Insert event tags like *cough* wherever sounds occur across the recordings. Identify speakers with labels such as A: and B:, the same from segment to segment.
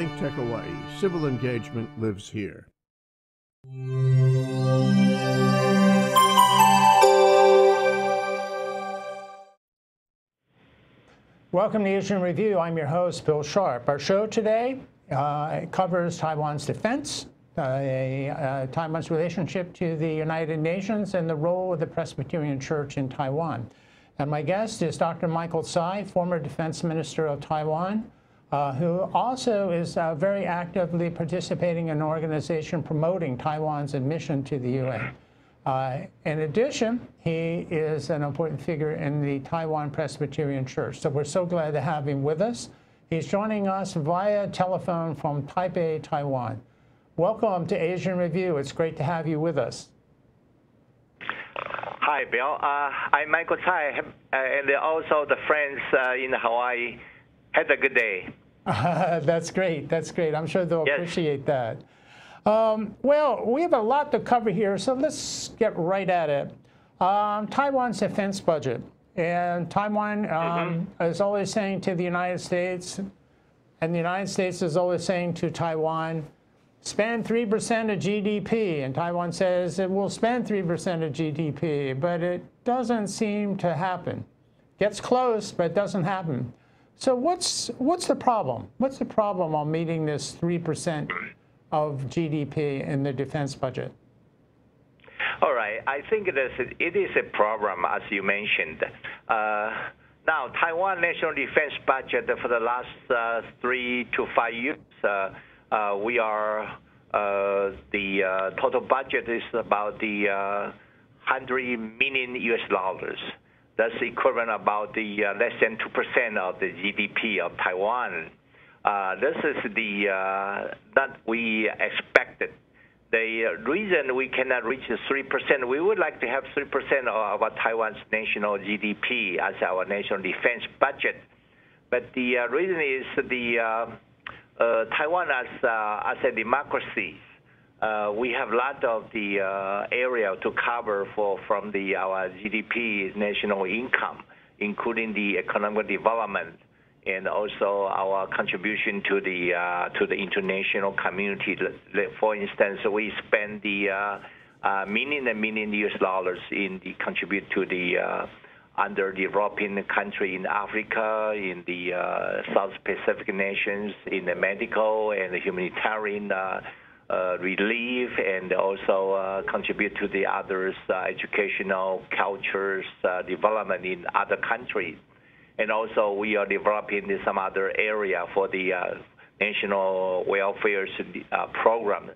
A: ThinkTech Hawaii. Civil engagement lives here.
B: Welcome to Asia in Review. I'm your host, Bill Sharp. Our show today uh, covers Taiwan's defense, uh, uh, Taiwan's relationship to the United Nations, and the role of the Presbyterian Church in Taiwan. And my guest is Dr. Michael Tsai, former defense minister of Taiwan, uh, who also is uh, very actively participating in an organization promoting Taiwan's admission to the UN. Uh, in addition, he is an important figure in the Taiwan Presbyterian Church. So we're so glad to have him with us. He's joining us via telephone from Taipei, Taiwan. Welcome to Asia in Review. It's great to have you with us.
C: Hi, Bill. Uh, I'm Michael Tsai, uh, and also the friends in Hawaii. Had a good day. *laughs*
B: That's great. That's great. I'm sure they'll yes. appreciate that. Um, well, we have a lot to cover here, so let's get right at it. Um, Taiwan's defense budget. And Taiwan um, mm -hmm. is always saying to the United States, and the United States is always saying to Taiwan, spend 3% of GDP. And Taiwan says it will spend 3% of GDP, but it doesn't seem to happen. Gets close, but it doesn't happen. So what's, what's the problem? What's the problem on meeting this 3% of GDP in the defense budget?
C: All right. I think it is, it is a problem, as you mentioned. Uh, now, Taiwan national defense budget for the last uh, three to five years uh, uh, we are uh, the uh, total budget is about the 100 million US dollars. That's equivalent about the uh, less than 2% of the GDP of Taiwan. Uh, this is the uh, that we expected. The reason we cannot reach the 3%, we would like to have 3% of our Taiwan's national GDP as our national defense budget. But the reason is the uh, Taiwan as uh, as a democracy, uh, we have a lot of the area to cover for from the our GDP national income, including the economic development and also our contribution to the uh, to the international community. For instance, we spend the uh, uh, million and million US dollars in the contribute to the under developing country in Africa, in the uh, South Pacific nations, in the medical and the humanitarian uh, uh, relief, and also uh, contribute to the others uh, educational cultures uh, development in other countries. And also, we are developing some other area for the national welfare program,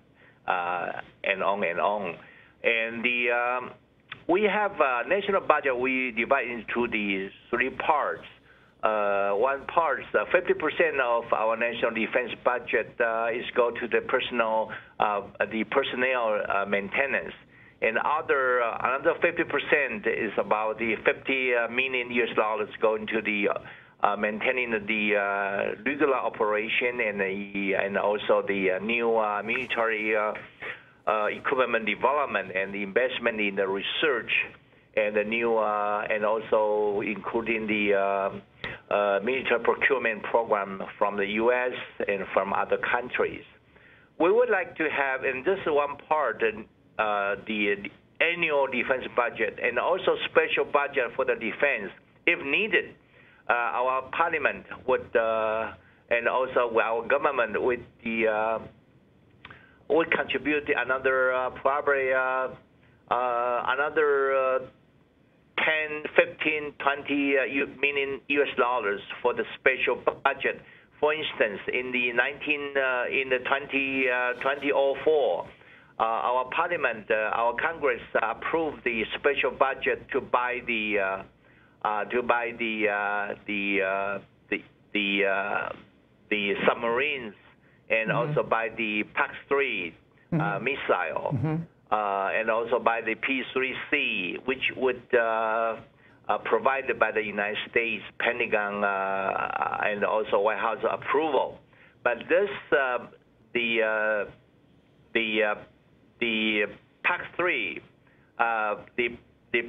C: and on and on. And the um, we have a national budget. We divide into the three parts. Uh, one part, uh, 50% of our national defense budget uh, is go to the personal, uh, the personnel maintenance, and other another 50% is about the 50 million US dollars going to the maintaining the regular operation and also the new military equipment development and the investment in the research and the new and also including the uh, military procurement program from the U.S. and from other countries. We would like to have, and this is one part, the annual defense budget and also special budget for the defense. If needed, our parliament would, and also our government with the would contribute another uh, probably uh, uh, another 10, 15, 20 million US dollars for the special budget. For instance, in the 19 in the 20 2004. Uh, our parliament, uh, our Congress approved the special budget to buy the uh, to buy the the the the, the submarines and mm-hmm. also by the PAC-3 uh, mm-hmm. missile, mm-hmm. Uh, and also by the P-3C, which would uh, provided by the United States Pentagon and also White House approval. But this the the the PAC-3 the the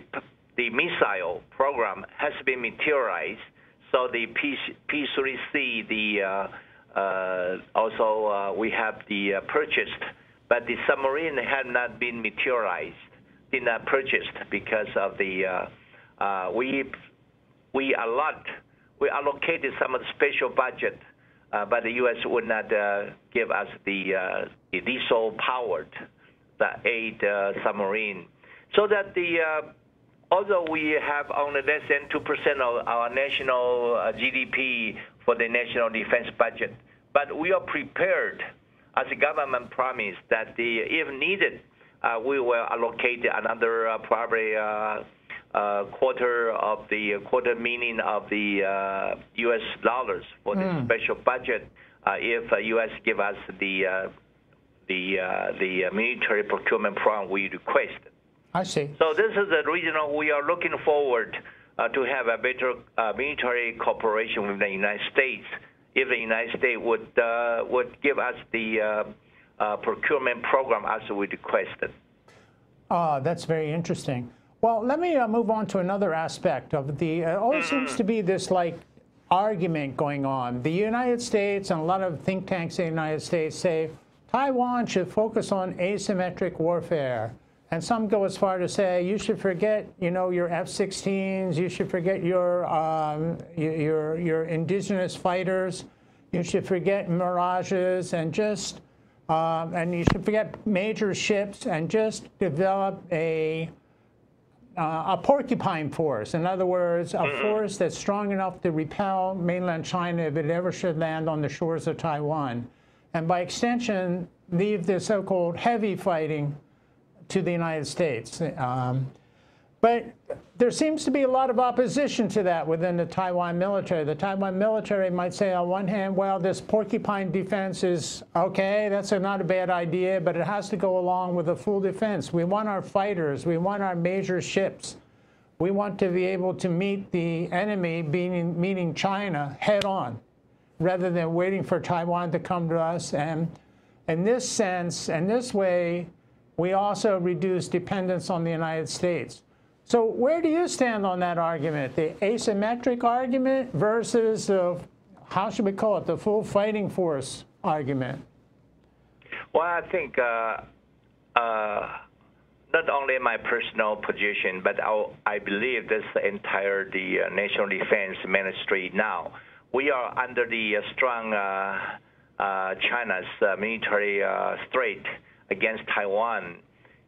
C: the missile program has been materialized. So the P P3C, the uh, uh, also uh, we have the uh, purchased, but the submarine had not been materialized, did not purchased because of the uh, uh, we we allot we allocated some of the special budget, uh, but the U.S. would not give us the, the diesel powered the aid submarine, so that the although we have only less than 2% of our national GDP for the national defense budget, but we are prepared, as the government promised, that the, if needed, uh, we will allocate another uh, probably uh, uh quarter of the quarter meaning of the U.S. Uh, dollars for mm. the special budget uh, if U.S. give us the the the military procurement program we request.
B: I see.
C: So this is the reason we are looking forward to have a better military cooperation with the United States if the United States would uh, would give us the uh, uh, procurement program as we requested.
B: Ah, that's very interesting. Well, let me uh, move on to another aspect of the. It always mm seems to be this like argument going on. The United States and a lot of think tanks in the United States say Taiwan should focus on asymmetric warfare. And some go as far to say you should forget, you know, your F-16s. You should forget your um, your your indigenous fighters. You should forget mirages and just um, and you should forget major ships and just develop a uh, a porcupine force. In other words, a force that's strong enough to repel mainland China if it ever should land on the shores of Taiwan, and by extension, leave the so-called heavy fighting to the United States. Um, but there seems to be a lot of opposition to that within the Taiwan military. The Taiwan military might say on one hand, well, this porcupine defense is okay, that's a, not a bad idea, but it has to go along with a full defense. We want our fighters, we want our major ships. We want to be able to meet the enemy, being, meaning China, head on, rather than waiting for Taiwan to come to us. And in this sense, in this way, we also reduce dependence on the United States. So where do you stand on that argument, the asymmetric argument versus the, how should we call it, the full fighting force argument?
C: Well, I think uh, uh, not only my personal position, but I, I believe this entire the uh, National Defense Ministry now. We are under the strong uh, uh, China's uh, military threat against Taiwan.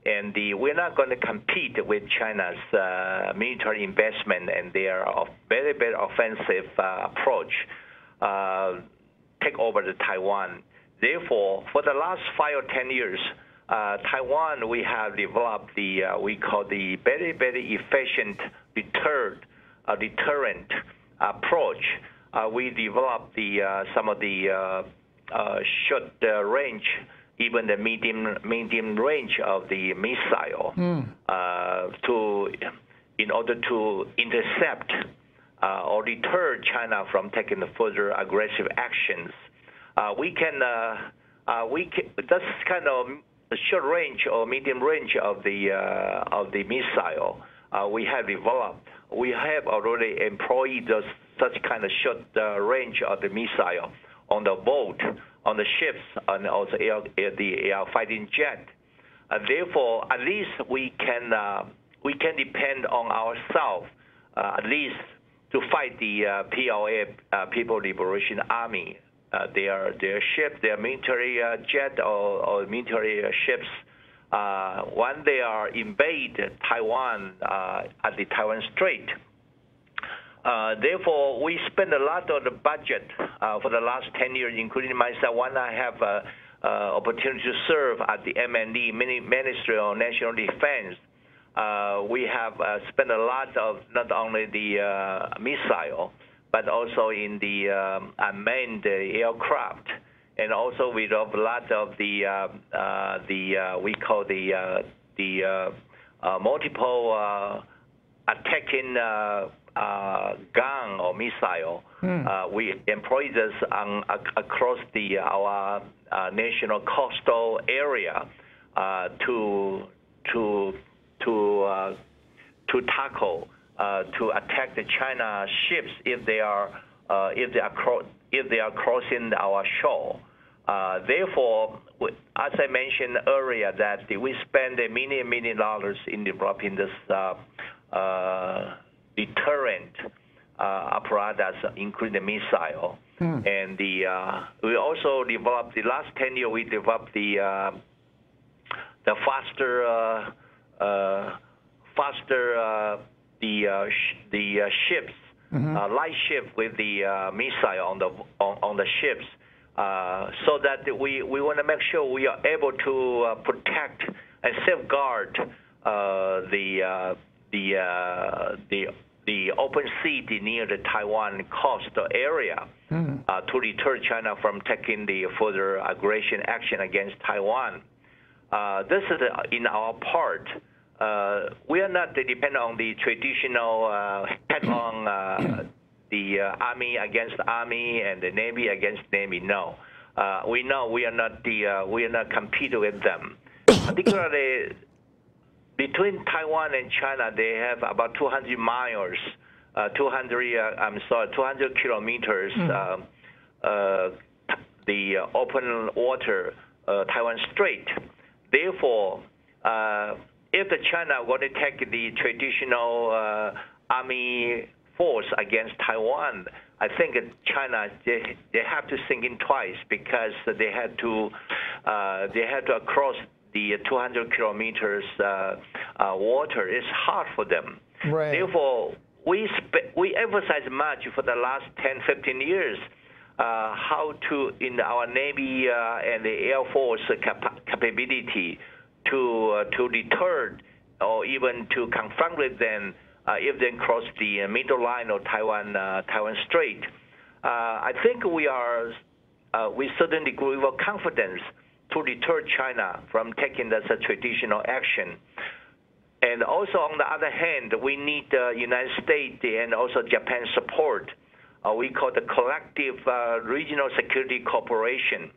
C: And the, we're not going to compete with China's uh, military investment and their very, very offensive uh, approach, uh, take over the Taiwan. Therefore, for the last five or ten years, uh, Taiwan, we have developed the uh, we call the very, very efficient deterred, uh, deterrent approach. we developed the some of the short range even the medium medium range of the missile mm. uh, to in order to intercept uh, or deter China from taking further aggressive actions. Uh, we can uh, uh, we can, that's kind of short range or medium range of the uh, of the missile we have developed. We have already employed those, such kind of short range of the missile on the boat on the ships and also air, air, the air fighting jet. Uh, therefore, at least we can uh, we can depend on ourselves uh, at least to fight the uh, PLA uh, People Liberation Army. Uh, their their ship, their military jet or, or military ships. when they are invade Taiwan at the Taiwan Strait, therefore, we spend a lot of the budget uh, for the last 10 years, including myself, when I have uh, uh, opportunity to serve at the MND, Ministry of National Defense. Uh, we have uh, spent a lot of not only the uh, missile, but also in the um, unmanned aircraft, and also we have a lot of the the we call the the multiple attacking uh, gun or missile. Mm. Uh, we employ this on, across the our uh, national coastal area uh, to to to uh, to tackle uh, to attack the China ships if they are if they are if they are crossing our shore. Uh, therefore, as I mentioned earlier, that we spend a million million dollars in developing this uh, uh, deterrent uh, apparatus, including the missile. Hmm. And the uh, we also developed the last 10 years we developed the uh, the faster faster the sh the ships mm-hmm. light ship with the missile on the on, on the ships uh, so that we, we want to make sure we are able to uh, protect and safeguard uh, the uh, the uh, the the open sea near the Taiwan coast area mm. to deter China from taking the further aggression action against Taiwan. this is in our part. we are not dependent on the traditional head-on *coughs* the uh, army against army and the navy against navy. No, uh, we know we are not the uh, we are not competing with them. *coughs* Particularly between Taiwan and China, they have about 200 miles, uh, 200 uh, I'm sorry, 200 kilometers. Mm. the open water Taiwan Strait. Therefore, if the China were to take the traditional army force against Taiwan, I think China they, they have to think in twice because they had to uh, they had to cross the 200 kilometers uh, uh, water. is hard for them.
B: Right.
C: Therefore, we we emphasize much for the last 10, 15 years. Uh, how to in our navy uh, and the air force cap- capability to uh, to deter or even to confront with them uh, if they cross the middle line of Taiwan uh, Taiwan Strait. I think we are with certain degree of confidence to deter China from taking this traditional action. And also, on the other hand, we need the United States and also Japan support. Uh, we call the collective uh, regional security cooperation.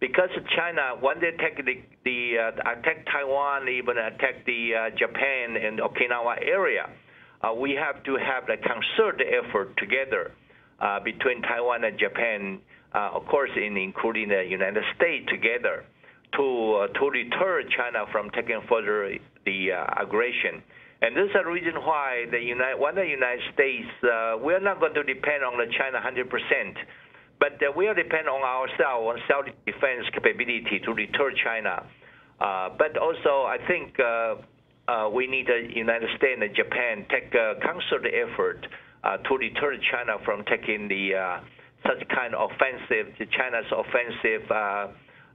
C: Because China, when they attack the, the uh, attack Taiwan, even attack the Japan and Okinawa area, uh, we have to have a concerted effort together uh, between Taiwan and Japan, uh, of course, in including the United States together to to deter China from taking further the aggression. And this is the reason why the United, when the United States, uh, we're not going to depend on the China 100%, but uh, we are depend on ourselves, on self-defense capability to deter China. Uh, but also, I think uh, we need the United States and Japan take a concerted effort uh, to deter China from taking the uh, such kind of offensive, China's offensive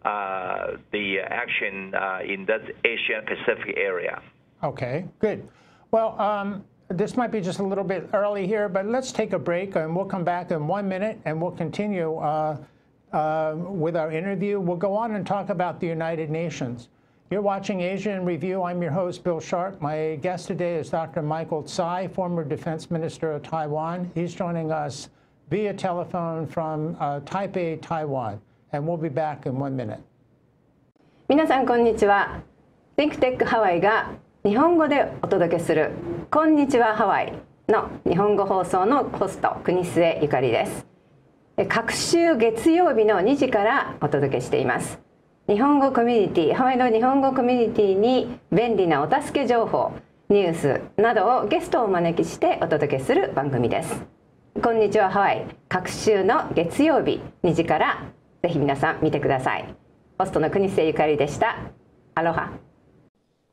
C: uh, uh, the action uh, in that Asia Pacific area.
B: Okay, good. Well, um, this might be just a little bit early here, but let's take a break and we'll come back in one minute and we'll continue with our interview. We'll go on and talk about the United Nations. You're watching Asia in Review. I'm your host, Bill Sharp. My guest today is Dr. Michael Tsai, former Defense Minister of Taiwan. He's joining us via telephone from uh, Taipei, Taiwan. And we'll be back in one minute.
D: 皆さんこんにちは。Think Tech ハワイが日本語でお届けするこんにちはハワイの日本語放送のホスト国末ゆかりです。各週月曜日の2時からお届けしています。日本語コミュニティハワイの日本語コミュニティに便利なお助け情報ニュースなどをゲストをお招きしてお届けする番組ですこんにちはハワイ各週の月曜日2時からぜひ皆さん見てくださいホストの国瀬ゆかりでしたアロハ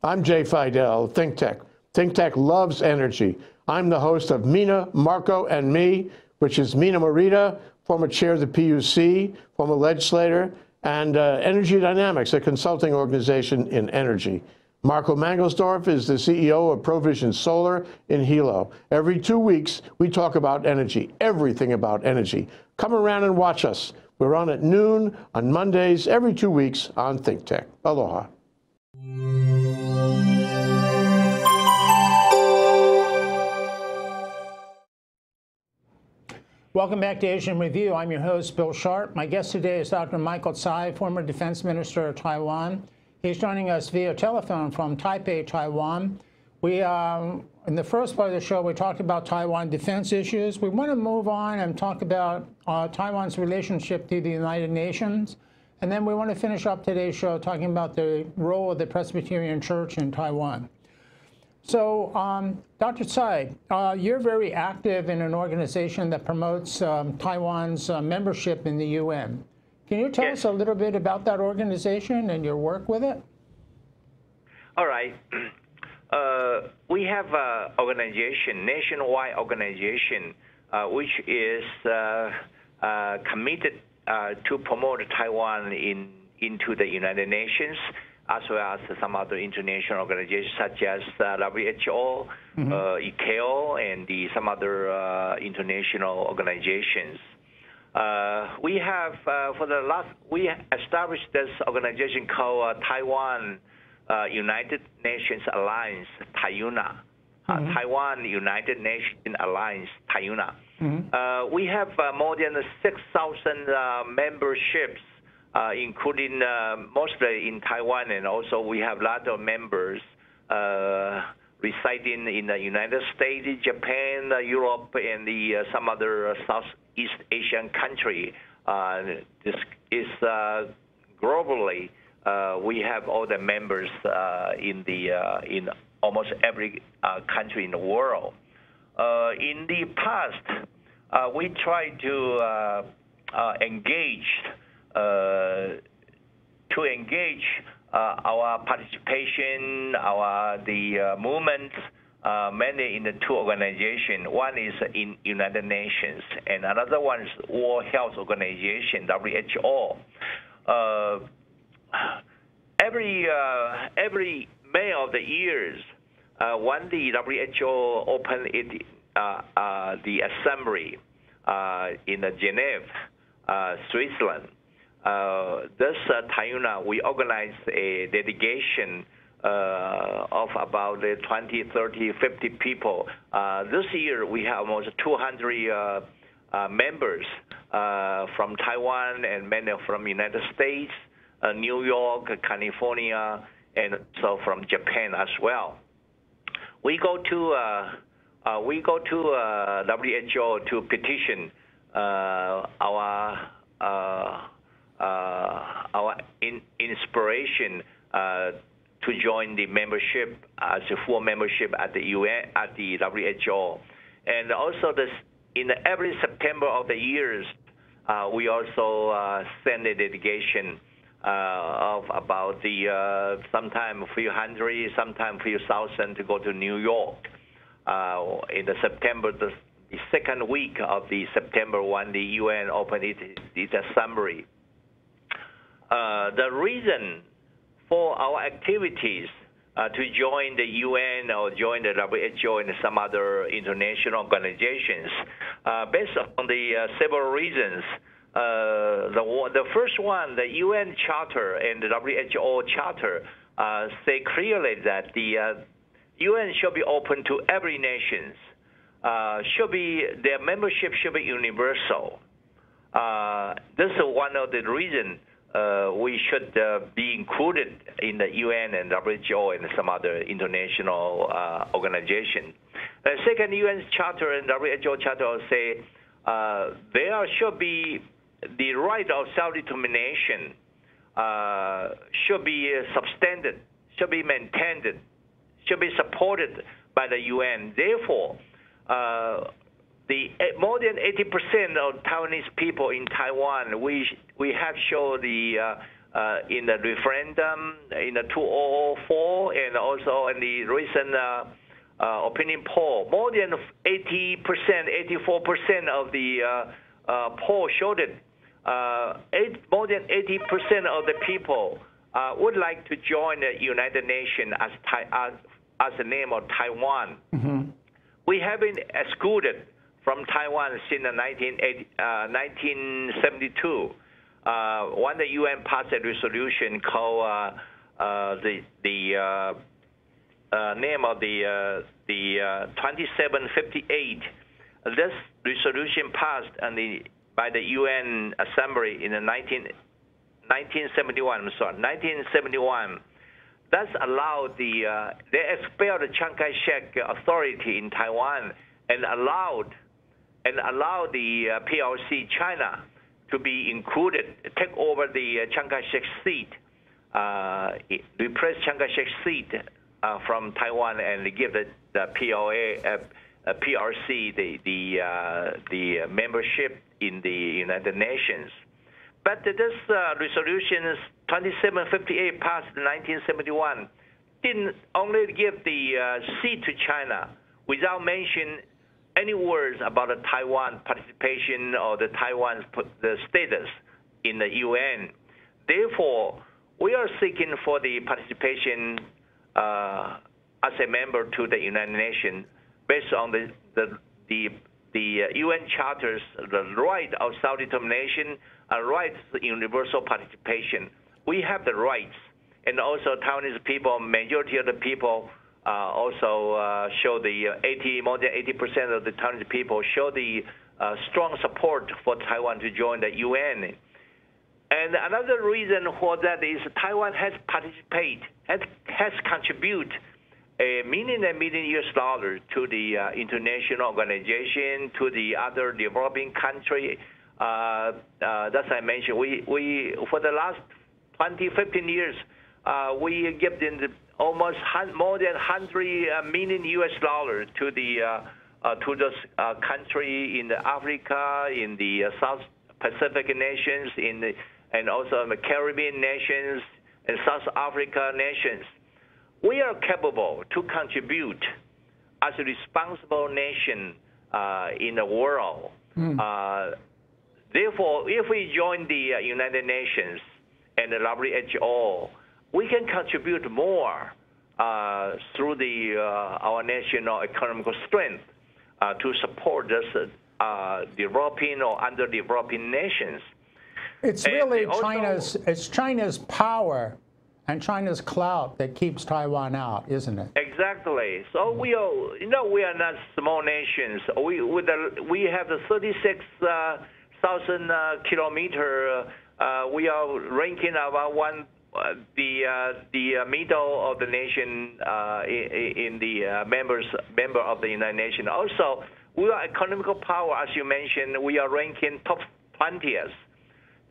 A: I'm Jay Fidel, ThinkTech. ThinkTech loves energy. I'm the host of Mina, Marco, and Me, which is Mina Morita, former chair of the PUC, former legislator, and uh, Energy Dynamics, a consulting organization in energy. Marco Mangelsdorf is the CEO of Provision Solar in Hilo. Every two weeks, we talk about energy, everything about energy. Come around and watch us. We're on at noon on Mondays, every two weeks on Think ThinkTech. Aloha.
B: Welcome back to Asia in Review. I'm your host, Bill Sharp. My guest today is Dr. Michael Tsai, former Defense Minister of Taiwan. He's joining us via telephone from Taipei, Taiwan. We um, in the first part of the show, we talked about Taiwan defense issues. We want to move on and talk about uh, Taiwan's relationship to the United Nations. And then we want to finish up today's show talking about the role of the Presbyterian Church in Taiwan. So, um, Dr. Tsai, uh, you're very active in an organization that promotes um, Taiwan's uh, membership in the UN. Can you tell
C: Yes.
B: us a little bit about that organization and your work with it?
C: All right. *clears throat* Uh, we have an organization, nationwide organization, uh, which is uh, uh, committed uh, to promote Taiwan in into the United Nations, as well as some other international organizations such as uh, WHO, uh, ICAO, and the, some other uh, international organizations. Uh, we have uh, for the last we established this organization called uh, Taiwan uh, United Nations Alliance (TAIUNA), uh, Taiwan United Nations Alliance (TAIUNA). Uh, we have uh, more than 6,000 uh, memberships, uh, including uh, mostly in Taiwan, and also we have a lot of members uh, residing in the United States, Japan, uh, Europe, and the uh, some other Southeast Asian country. Uh, this is uh, globally. Uh, we have all the members uh, in the uh, in almost every country in the world. In the past, we tried to engage to engage our participation, our the movement, uh, mainly in the two organizations. One is in United Nations, and another one is World Health Organization (WHO). Uh, every uh, every May of the years, uh, when the WHO opened it, uh, uh, the assembly uh, in Geneva, uh, Switzerland, this uh, Taiuna, we organized a delegation of about uh, 20, 30, 50 people. This year, we have almost 200 uh, uh, members from Taiwan and many from United States, New York, California, and so from Japan as well. We go to uh, uh, we go to uh, WHO to petition uh, our uh, uh, our in, inspiration uh, to join the membership as a full membership at the UN at the WHO, and also this in every September of the years uh, we also uh, send a delegation uh, of about the uh, sometime a few hundred, sometime a few thousand to go to New York uh, in the September the, the second week of the September when the UN opened its, its assembly. Uh, the reason for our activities uh, to join the UN or join the WHO and some other international organizations, uh, based on the uh, several reasons. Uh, the, the first one, the UN Charter and the WHO Charter uh, say clearly that the uh, UN should be open to every nation. Uh, should be their membership should be universal. Uh, this is one of the reasons we should be included in the UN and WHO and some other international organization. The second UN Charter and WHO Charter say there should be the right of self-determination uh, should be substandard, should be maintained, should be supported by the UN. Therefore, uh, the more than 80% of Taiwanese people in Taiwan, we we have shown the uh, uh, in the referendum in the 2004 and also in the recent uh, uh, opinion poll, more than 80%, 84% of the uh, poll showed it. Uh, eight, more than 80% of the people uh, would like to join the United Nations as, as, as the name of Taiwan we have been excluded from Taiwan since the 1980, uh, 1972 uh, when the UN passed a resolution called uh, uh, the the uh, uh, name of the uh, the uh, 2758. This resolution passed and the, by the UN Assembly in the 19, 1971. I'm sorry, 1971 that's allowed the uh, they expelled the Chiang Kai-shek authority in Taiwan and allowed and allowed the uh, PRC China to be included, take over the uh, Chiang Kai-shek seat, uh, replace Chiang Kai-shek seat uh, from Taiwan and give the, the PRC the the uh, the membership in the United Nations. But this uh, resolution 2758 passed in 1971 didn't only give the uh, seat to China without mentioning any words about the Taiwan participation or the Taiwan's the status in the UN. Therefore, we are seeking for the participation uh, as a member to the United Nations based on the the the, the UN charters, the right of self-determination, a right to universal participation. We have the rights, and also Taiwanese people, majority of the people uh, also uh, show the 80, more than 80% of the Taiwanese people show the uh, strong support for Taiwan to join the UN. And another reason for that is Taiwan has participated, has, has contributed a million and million US dollars to the uh, international organization, to the other developing country. Uh, uh, as I mentioned, we, we for the last 20, 15 years, uh, we give them the almost more than 100 million US dollars to the uh, uh, to this country in the Africa, in the South Pacific nations, in the, and also the Caribbean nations and South Africa nations we are capable to contribute as a responsible nation uh, in the world. Mm. Uh, therefore, if we join the uh, United Nations and the WHO, we can contribute more uh, through the uh, our national economic strength uh, to support this developing or underdeveloping nations.
B: It's really also, China's. It's China's power and China's clout that keeps Taiwan out, isn't it?
C: Exactly. So we are, you know, we are not small nations. We with we have the 36,000 uh, uh, kilometer. Uh, we are ranking about one uh, the uh, the middle of the nation uh, in, in, the members member of the United Nations. Also, we are economical power, as you mentioned. We are ranking top 20th.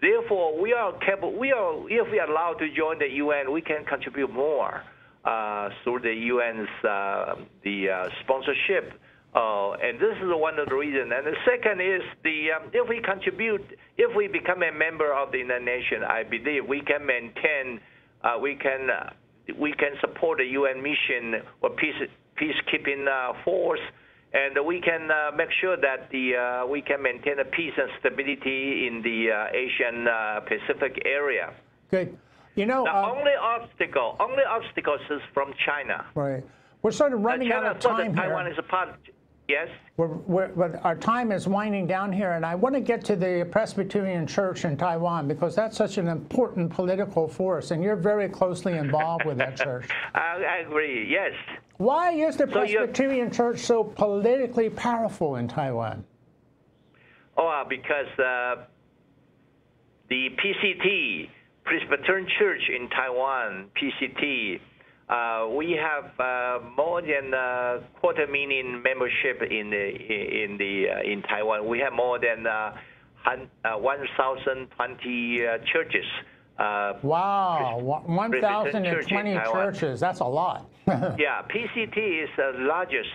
C: Therefore, we are capable. We are, if we are allowed to join the UN, we can contribute more uh, through the UN's uh, the uh, sponsorship. Uh, and this is one of the reasons. And the second is the um, if we contribute, if we become a member of the United I believe we can maintain, uh, we can uh, we can support the UN mission or peace peacekeeping force and we can uh, make sure that the uh, we can maintain a peace and stability in the uh, Asian uh, Pacific area.
B: Good. You know,
C: the only obstacle, only obstacles is from China.
B: Right. We're sort of running
C: China
B: out of time
C: here. Taiwan is a part. Yes.
B: We're, we're, our time is winding down here, and I want to get to the Presbyterian Church in Taiwan because that's such an important political force, and you're very closely involved with that church. *laughs*
C: I, I agree. Yes.
B: Why is the Presbyterian Church so politically powerful in Taiwan?
C: Oh, uh, because uh, the PCT, Presbyterian Church in Taiwan, PCT, uh, we have uh, more than a quarter million membership in the in the uh, in Taiwan. We have more than uh, 1,020 churches
B: uh, wow, 1,020 churches. That's a lot. *laughs*
C: yeah, PCT is the largest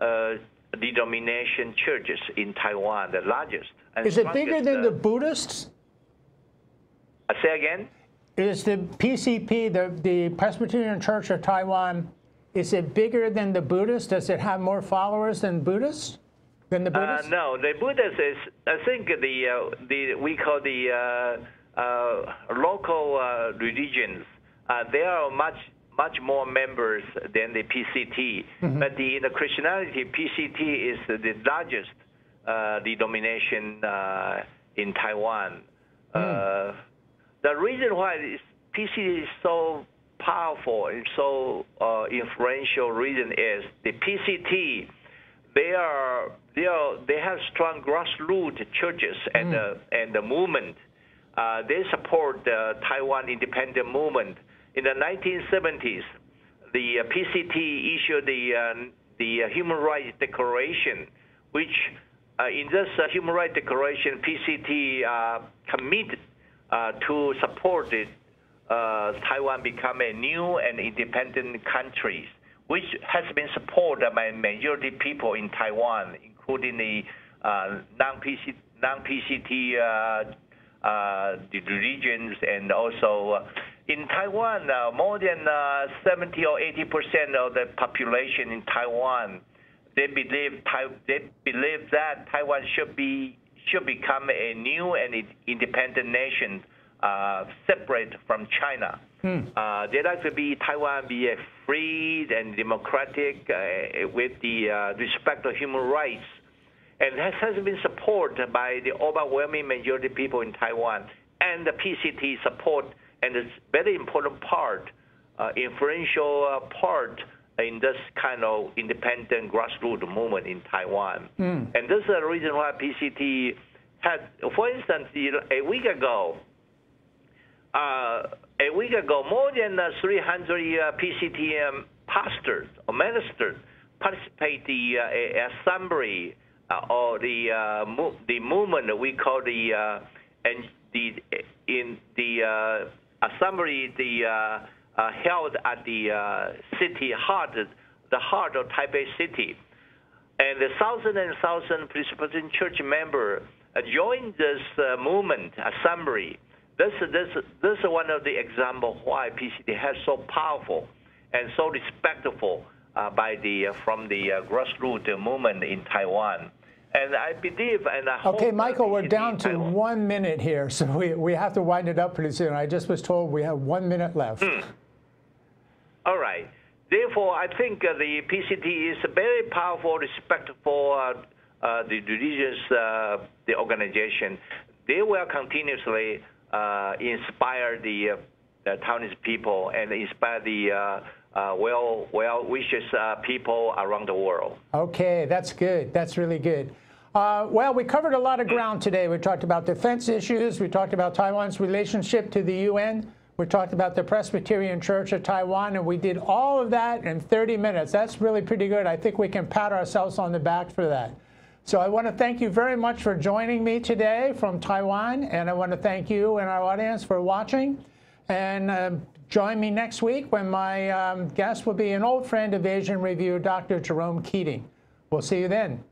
C: uh, denomination churches in Taiwan, the largest.
B: is it bigger than the uh, Buddhists?
C: I say again?
B: Is the PCP, the, the Presbyterian Church of Taiwan, is it bigger than the Buddhists? Does it have more followers than Buddhists? Than the uh, Buddhists?
C: no, the Buddhists is, I think the, uh, the we call the uh, local uh, religions, uh, there are much much more members than the PCT. Mm-hmm. But the, in the Christianity, PCT is the largest uh, denomination uh, in Taiwan. Mm. Uh, the reason why this PCT is so powerful and so influential reason is the PCT. They are they are they have strong grassroots churches and mm. and the movement uh, they support the Taiwan independent movement. In the 1970s, the uh, PCT issued the uh, the uh, Human Rights Declaration, which uh, in this uh, Human Rights Declaration, PCT committed to support it, Taiwan become a new and independent country, which has been supported by majority people in Taiwan, including the non-PC, non-PCT uh, the regions and also uh, in Taiwan, uh, more than uh, 70 or 80 percent of the population in Taiwan, they believe they believe that Taiwan should be should become a new and independent nation, uh, separate from China. Uh, they like to be Taiwan be a free and democratic uh, with the uh, respect of human rights and that has been supported by the overwhelming majority of people in Taiwan and the PCT support, and it's very important part, uh, influential uh, part in this kind of independent grassroots movement in Taiwan. And this is the reason why PCT had, for instance, a week ago, uh, a week ago, more than uh, 300 uh, PCTM pastors or ministers participate the uh, assembly uh, or the uh, the movement we call the uh, and the in the uh, assembly the uh, uh, held at the uh, city heart the heart of Taipei city and the thousand and thousand Presbyterian church member uh, joined this uh, movement assembly. This this this is one of the example why PCT has so powerful and so respectful uh, by the uh, from the uh, grassroots movement in Taiwan. And I believe and I
B: Okay, Michael, we're down to
C: Taiwan-
B: one minute here, so we, we have to wind it up pretty soon. I just was told we have one minute left.
C: Hmm. All right. Therefore, I think uh, the PCT is a very powerful, respectful uh, uh, the religious uh, the organization. They will continuously uh, inspire the, uh, the Taiwanese people and inspire the uh, uh, well well wishes uh, people around the world.
B: Okay, that's good. That's really good. Uh, well, we covered a lot of ground today. We talked about defense issues. We talked about Taiwan's relationship to the UN. We talked about the Presbyterian Church of Taiwan, and we did all of that in 30 minutes. That's really pretty good. I think we can pat ourselves on the back for that. So I want to thank you very much for joining me today from Taiwan, and I want to thank you and our audience for watching. And um, join me next week when my um, guest will be an old friend of Asia in Review, Dr. Jerome Keating. We'll see you then.